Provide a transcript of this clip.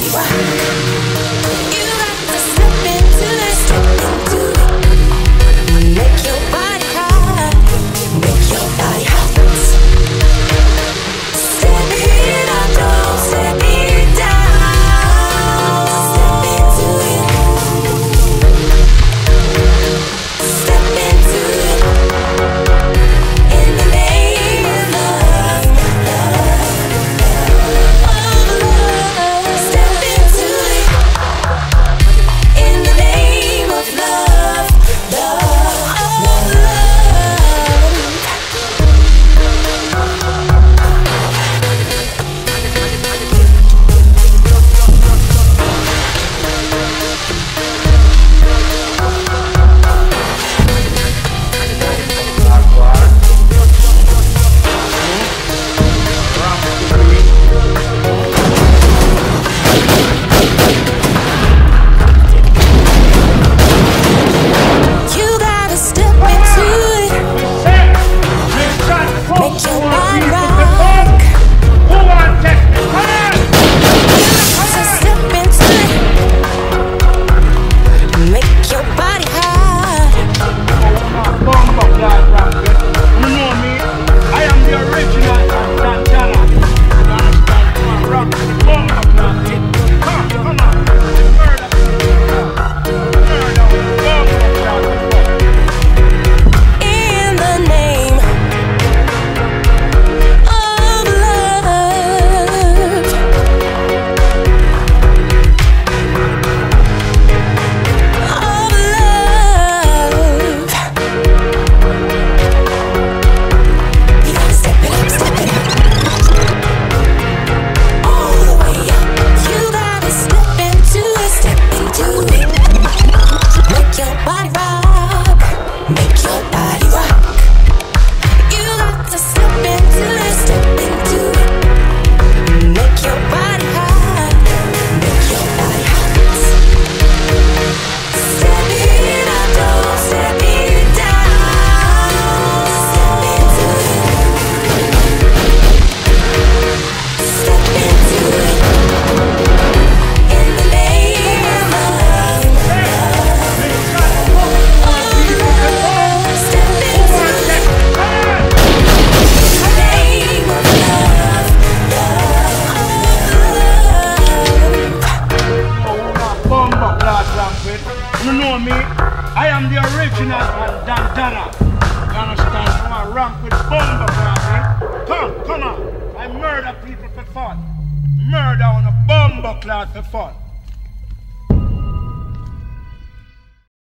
Wow. original and Dandana. You understand? From a rampant bomber, brother. Come, come on. I murder people for fun. Murder on a bomber class for fun.